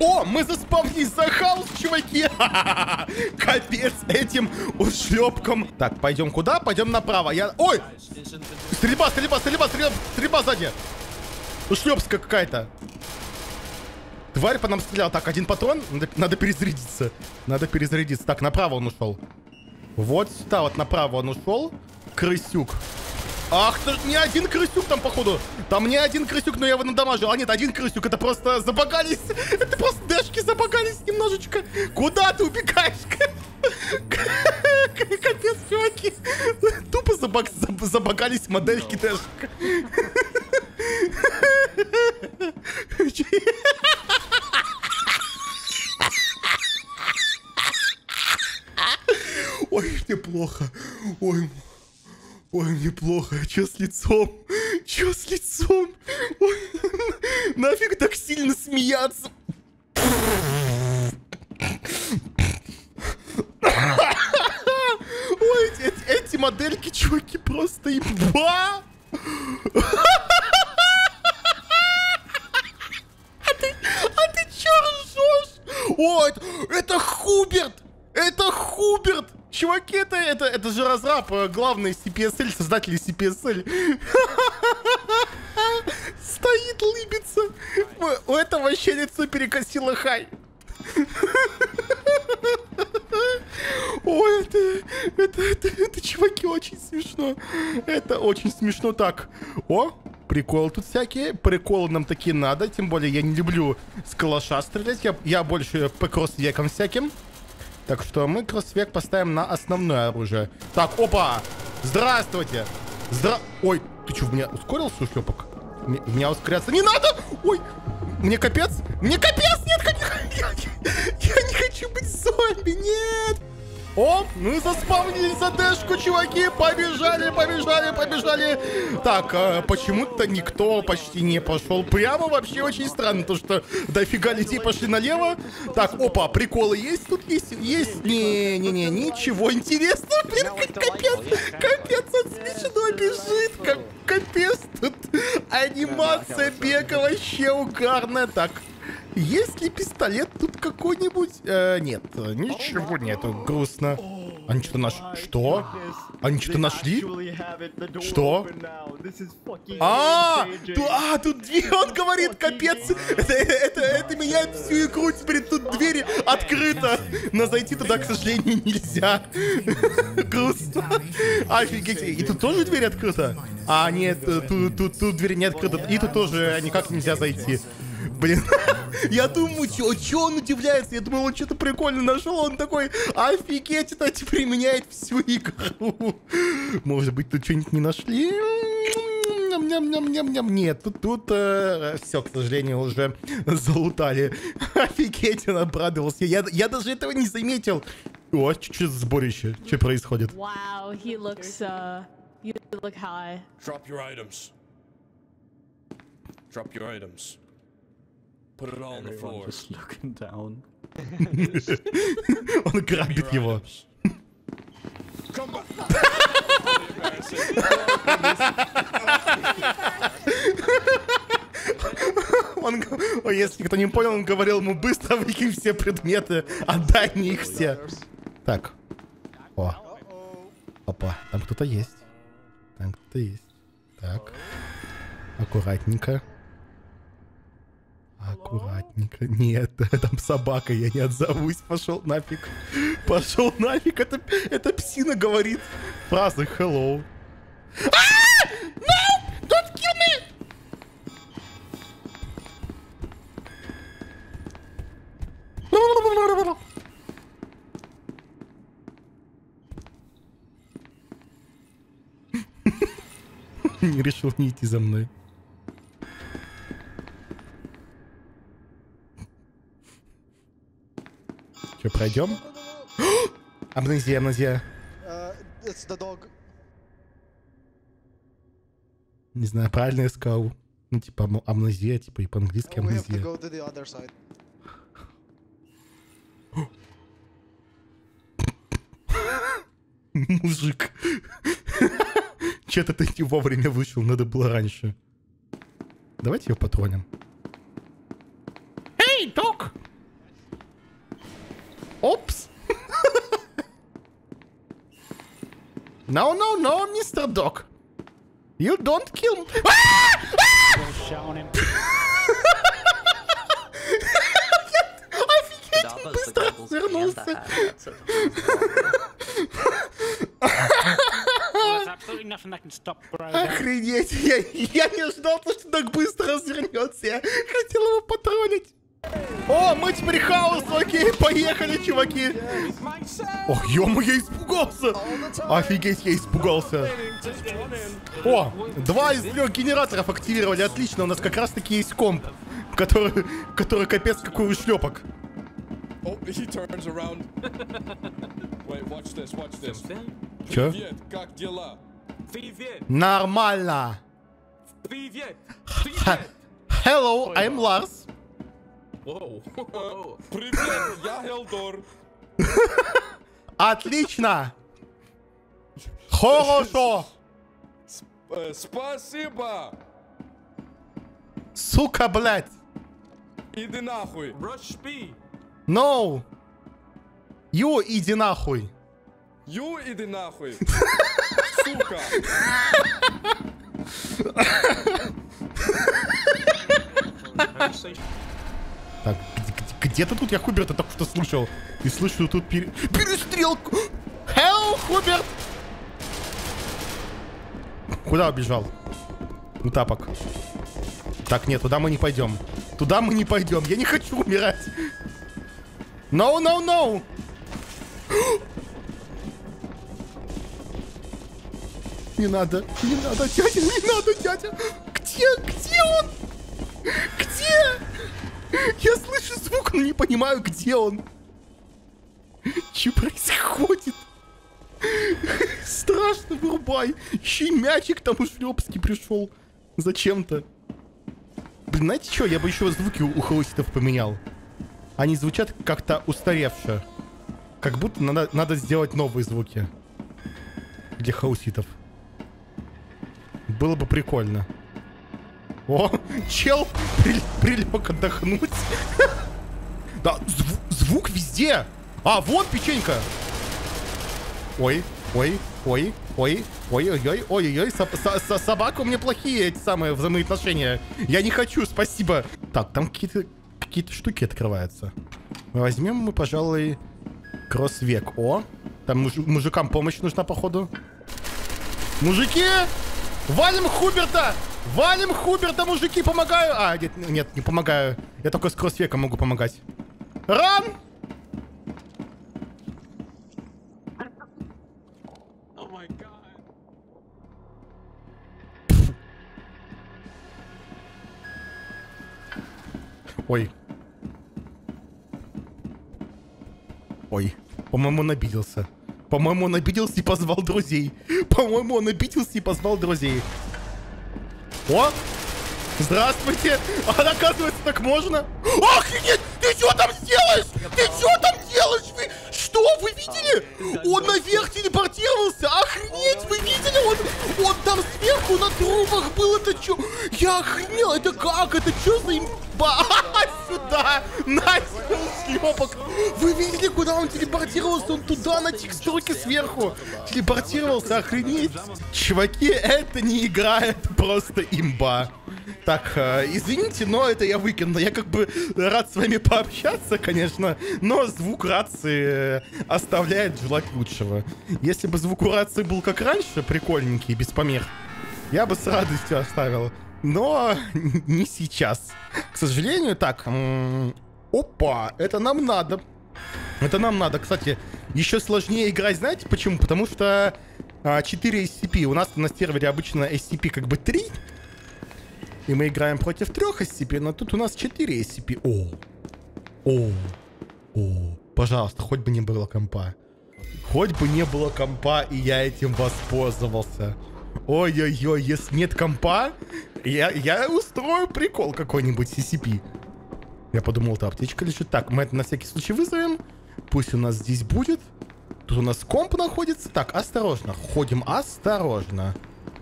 О, мы заспавнились за хаус, чуваки! Капец этим ушлепком. Так, пойдем куда? Пойдем направо. Я... Ой! Стрельба, стрельба, стрельба, стрельба, стрельба сзади. Ушлепска какая-то. Тварь по нам стреляла. Так, один патрон. Надо, надо перезарядиться. Надо перезарядиться. Так, направо он ушел. Вот сюда, вот направо он ушел. Крысюк. Ах не один крысюк там, походу. Там не один крысюк, но я его надамажил. А нет, один крысюк, это просто забагались. Это просто дэшки забагались немножечко. Куда ты убегаешь? Капец, чуваки. Тупо забаг, забагались модельки дэшка. Ой, мне плохо. Ой, Ой, мне плохо. Чё с лицом? Чё с лицом? Ой, нафиг так сильно смеяться? Ой, эти, эти модельки, чуваки, просто имба! А ты, а ты чё ржёшь? Ой, это Хуберт! Это Хуберт! Чуваки, это, это, это же разраб, э, главный CPSL, создатели CPSL. Стоит, лыбится. У этого вообще лицо перекосило хай. Ой, это, это, это, это, чуваки, очень смешно. Это очень смешно. Так, о, приколы тут всякие. Приколы нам такие надо. Тем более я не люблю с калаша стрелять. Я, я больше по кросс-векам всяким. Так что мы кроссвек поставим на основное оружие. Так, опа! Здравствуйте! Здра... Ой, ты что, в меня ускорился, ушлепок? Мне, меня ускоряться не надо! Ой, мне капец? Мне капец! Нет, я, я, я не хочу быть зомби, нет! О, мы заспавнились за дэшку, чуваки. Побежали, побежали, побежали. Так, а почему-то никто почти не пошел прямо. Вообще очень странно, то что дофига людей пошли налево. Так, опа, приколы есть тут? Есть? Есть? Не-не-не, ничего интересного. Блин, капец, капец, он смешно бежит. Как, капец, тут анимация бега вообще угарная. Так, есть ли пистолет тут какой-нибудь? Э, нет, ничего нету, грустно. Они что-то наш... Что? Они что-то нашли? Что? А, ту, а, тут дверь, он говорит, капец. Это, это, это меняет всю игру, теперь тут дверь открыта. Но зайти туда, к сожалению, нельзя. Грустно. Офигеть. И тут тоже дверь открыта? А, нет, тут, тут, тут дверь не открыта. И тут тоже никак нельзя зайти. Блин, я думаю, чё, чё он удивляется? Я думал, он что-то прикольно нашел. Он такой, офигеть, это теперь меняет всю игру. Может быть, тут что-нибудь не нашли? Ням-ням-ням-ням-ням. Нет, тут, тут э, все, к сожалению, уже залутали. Офигеть, он обрадовался. Я, я даже этого не заметил. О, что за сборище? Что происходит? Wow, he looks, uh, you look high. Drop your items. Drop your items. Put it all on the floor. Just looking down. Он грабит его. Он, если кто не понял, он говорил ему быстро выкинь все предметы, отдай мне их все. Так. О. Опа, там кто-то есть. Там кто-то есть. Так. Аккуратненько. Аккуратненько. Нет, там собака, я не отзовусь. Пошел нафиг. Пошел нафиг. Это, это псина говорит. Фразы hello. No! Don't kill me! Не решил не идти за мной. Че, пройдем? Амнезия, амнезия. Uh, dog. Не знаю, правильно я сказал. Ну, типа, ам- амнезия, типа, и по-английски амнезия. Мужик. Че-то ты не вовремя вышел, надо было раньше. Давайте его патроним. No, no, no, Mr. Dog. You don't kill me. Офигеть, он быстро развернулся. Охренеть, я, я не ждал, что так быстро развернется. Я хотел его потроллить. О, мы теперь хаос, окей, поехали, чуваки. Ох, ё я испугался. Офигеть, я испугался. О, два из трех генераторов активировали, отлично. У нас как раз таки есть комп, который, который капец какой ушлепок. Oh, he turns around. Wait, watch this, watch this. Чё? Привет, как дела? Привет! Нормально. Привет! Ха- Hello, I'm Lars. Воу! Привет, я Хелдор. Отлично. Хорошо. Э, спасибо. Сука, блядь. Иди нахуй. Rush B! No. Ю, иди нахуй. Ю, иди нахуй. Сука. Так, где- где- где-то тут я Хуберта только что слышал. И слышу тут пере- перестрелку. Хелл, Хуберт! Куда убежал? У тапок. Так, нет, туда мы не пойдем. Туда мы не пойдем. Я не хочу умирать. No, no, no. Не надо, не надо, дядя, не надо, дядя. Где, где он? Где? Я слышу звук, но не понимаю, где он. Что происходит? Страшно, вырубай. Еще и мячик там уж Лепский пришел. Зачем-то. Блин, знаете что, я бы еще звуки у хауситов поменял. Они звучат как-то устаревше. Как будто надо, надо сделать новые звуки. Для хауситов. Было бы прикольно. О, чел при- прилег отдохнуть. Да, зв- звук везде. А, вот печенька. Ой, ой, ой, ой, ой, ой, ой, ой, ой, со- со- со- у меня плохие эти самые взаимоотношения. Я не хочу, спасибо. Так, там какие-то какие-то штуки открываются. Возьмем мы, пожалуй, кроссвек. О, там муж- мужикам помощь нужна, походу. Мужики! Валим Хуберта! Валим Хуберта, мужики, помогаю! А, нет, нет, не помогаю. Я только с кроссвеком могу помогать. Ран! Ой. Ой. По-моему, он обиделся. По-моему, он обиделся и позвал друзей. По-моему, он обиделся и позвал друзей. О! Здравствуйте! А оказывается, так можно? Охренеть! Ты что там делаешь? Ты что там делаешь? Вы... Что, вы видели? Он наверх телепортировался! Охренеть, вы видели? Он, он там сверху на трубах был, это что? Я охренел, это как? Это что за имба? Сюда! На, шлепок! Вы видели, куда он телепортировался? Он туда, на текстурке сверху. Телепортировался, охренеть. Чуваки, это не игра, это просто имба. Так, э, извините, но это я выкину. Я как бы рад с вами пообщаться, конечно, но звук рации э, оставляет желать лучшего. Если бы звук рации был как раньше, прикольненький, без помех, я бы с радостью оставил. Но не сейчас. К сожалению, так. Опа, это нам надо. Это нам надо. Кстати, еще сложнее играть, знаете почему? Потому что а, 4 SCP. У нас на сервере обычно SCP как бы 3. И мы играем против трех SCP, но тут у нас 4 SCP. О, о, о, пожалуйста, хоть бы не было компа. Хоть бы не было компа, и я этим воспользовался. Ой-ой-ой, если нет компа, я, я устрою прикол какой-нибудь CCP. Я подумал, то аптечка лежит. Так, мы это на всякий случай вызовем. Пусть у нас здесь будет. Тут у нас комп находится. Так, осторожно. Ходим осторожно.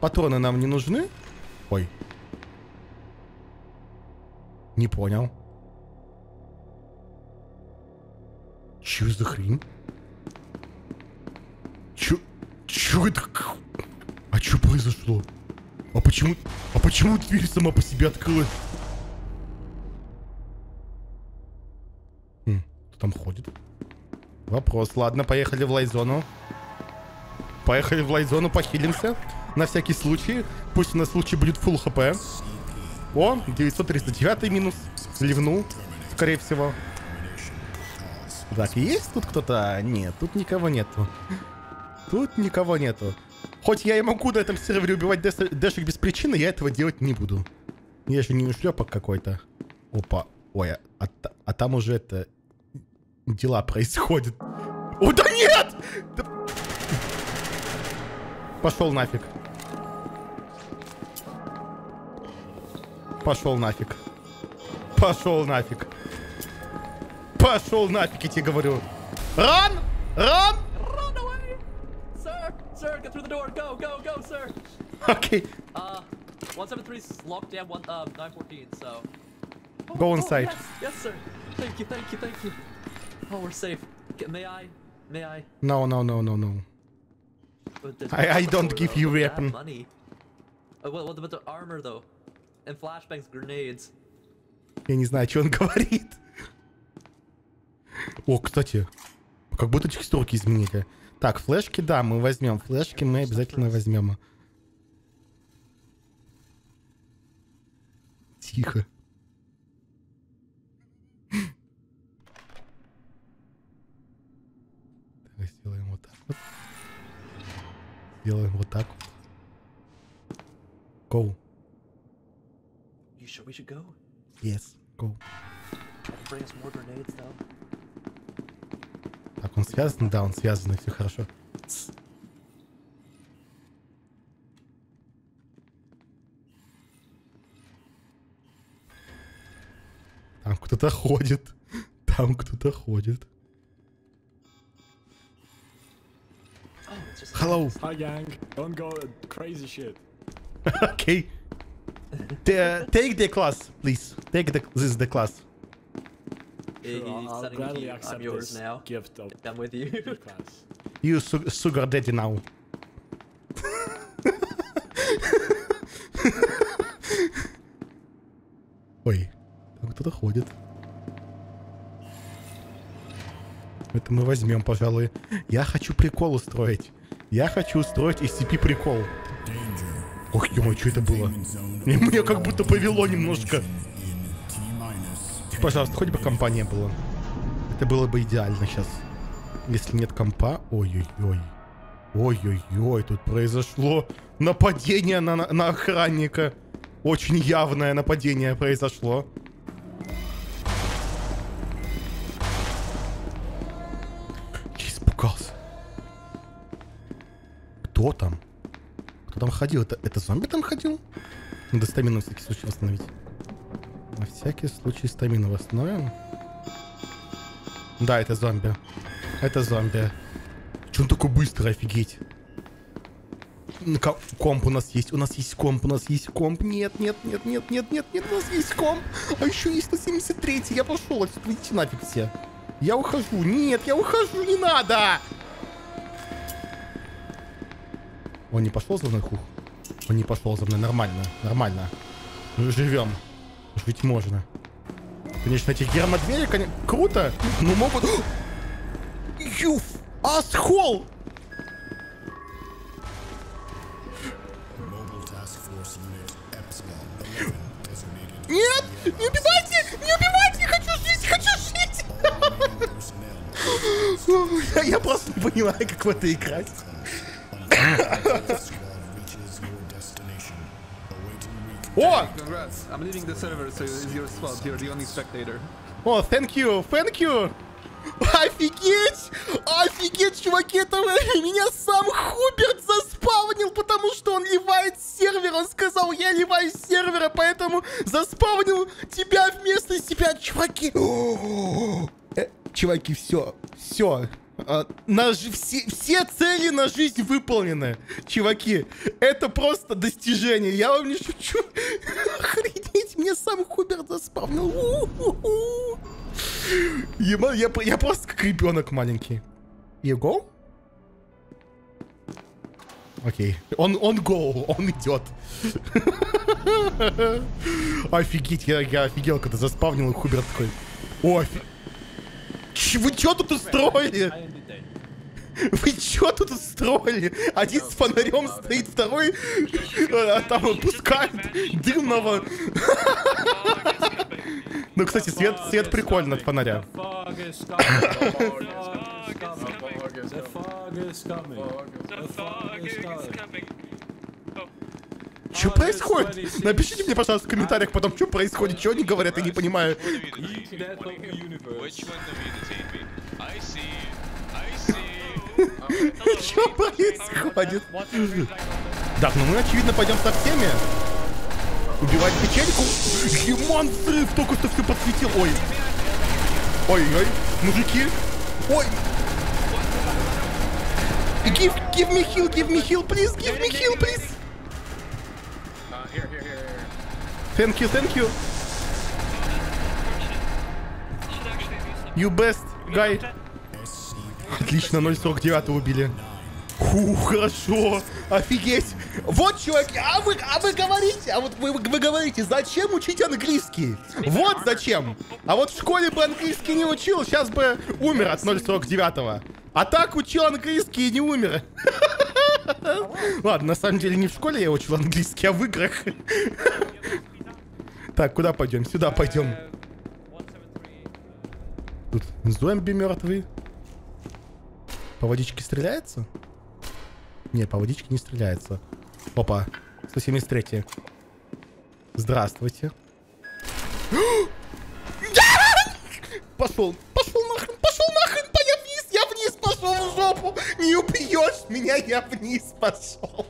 Патроны нам не нужны. Ой. Не понял. Чё за хрень? Чё? Чё это? А чё произошло? А почему... А почему дверь сама по себе открылась? Там ходит? Вопрос. Ладно, поехали в лайзону. Поехали в лайзону, похилимся. На всякий случай. Пусть у нас случай будет full хп. О, 939 минус. Ливнул, скорее всего. Так, есть тут кто-то? Нет, тут никого нету. Тут никого нету. Хоть я и могу на этом сервере убивать дэш- дэшек без причины, я этого делать не буду. Я же не ушлепок какой-то. Опа. Ой, а, а а там уже это... Дела происходят. О, да нет! Да- Пошел нафиг. Пошел нафиг. Пошел нафиг. Пошел нафиг, я тебе говорю. Ран! Ран! Окей. Uh, 173 is locked down one, um, 914, so... Oh, Go oh, inside. yes, yes, sir! Thank you, thank you, thank you! Oh, we're safe. May I? May I? No, no, no, no, no. I- I don't give you weapon. Money. Uh, what, what about the armor, though? And flashbangs, grenades. Я не знаю, что он говорит. О, кстати, как будто текстурки изменили. Так, флешки, да, мы возьмем. Флешки мы обязательно возьмем. Тихо. Так, сделаем вот так вот. Сделаем вот так вот. Go. You sure we should go? Yes, go. Bring us more grenades, though. Так, он связан? Да, он связан, и все хорошо. Там кто-то ходит. Там кто-то ходит. Hello. Hi gang, don't go crazy shit. Okay. T- take the class, please. Take the, this is the class. Sure, I'll, I'll gladly me, accept I'm yours this now. gift of I'm with you. class. You su- sugar daddy now. Ой, там кто-то ходит. Это мы возьмем, пожалуй. Я хочу прикол устроить. Я хочу устроить SCP прикол. Ох, ё что это было? Мне, как будто повело немножко. Пожалуйста, хоть бы компания была. Это было бы идеально сейчас. Если нет компа... Ой-ой-ой. Ой-ой-ой, тут произошло нападение на, на, на охранника. Очень явное нападение произошло. Ходил? Это, это зомби там ходил? Надо стамину на всякий случай восстановить. На всякий случай стамину восстановим. Да, это зомби. Это зомби. Че он такой быстрый, офигеть? Ко- Комп у нас есть, у нас есть комп, у нас есть комп. Нет, нет, нет, нет, нет, нет, нет, у нас есть комп. А еще есть 173 я пошел отсюда, идите нафиг все. Я ухожу, нет, я ухожу, не надо! Он не пошел за мной, хух? Он не пошел за мной, нормально, нормально. Мы живем. Жить можно. Конечно, эти гермодвери, конечно, круто, но могут... Юф! Асхол! Нет! Не убивайте! Не убивайте! Хочу жить! Хочу жить! Я просто не понимаю, как в это играть. spectator. О, thank you, thank you. Офигеть! Офигеть, чуваки, это меня сам Хуберт заспавнил, потому что он ливает с сервера. Он сказал, я ливаю сервера, поэтому заспавнил тебя вместо себя, чуваки. Э, чуваки, все, все. На, жи- все, все цели на жизнь выполнены. Чуваки, это просто достижение. Я вам не шучу. Охренеть, мне сам Хуберт заспавнил. Ема- Я, я просто как ребенок маленький. Go? Окей. Он, он go, он идет. Офигеть, я, я офигел, когда заспавнил, и Хубер такой. О, офи- Ч- Вы чё тут устроили? Вы чё тут устроили? Один с фонарем стоит, второй э, там пускает дымного. Ну, кстати, свет, свет прикольный от фонаря. The fog is coming. The fog is coming. Что происходит? Напишите мне, пожалуйста, в комментариях потом, что происходит, что они говорят, я не понимаю. Что происходит? Так, ну мы, очевидно, пойдем со всеми. Убивать печеньку. Лимон взрыв только что все подсветил. Ой. Ой-ой. Мужики. Ой. Give, give me heal, give me heal, please, give me heal, please. Thank you, thank you. You best guy. Отлично, 0.49 убили. Фу, хорошо. Офигеть. Вот, чуваки, а вы, а вы говорите, а вот вы, вы говорите, зачем учить английский? Вот зачем. А вот в школе бы английский не учил, сейчас бы умер от 0.49. А так учил английский и не умер. Ладно, на самом деле не в школе я учил английский, а в играх. Так, куда пойдем? Сюда пойдем. Тут зомби мертвый. По водичке стреляется? Нет, по водичке не стреляется. Опа, 173. Здравствуйте. Пошел, пошел нахрен, пошел нахрен, я вниз, я вниз пошел в жопу. Не убьешь меня, я вниз пошел.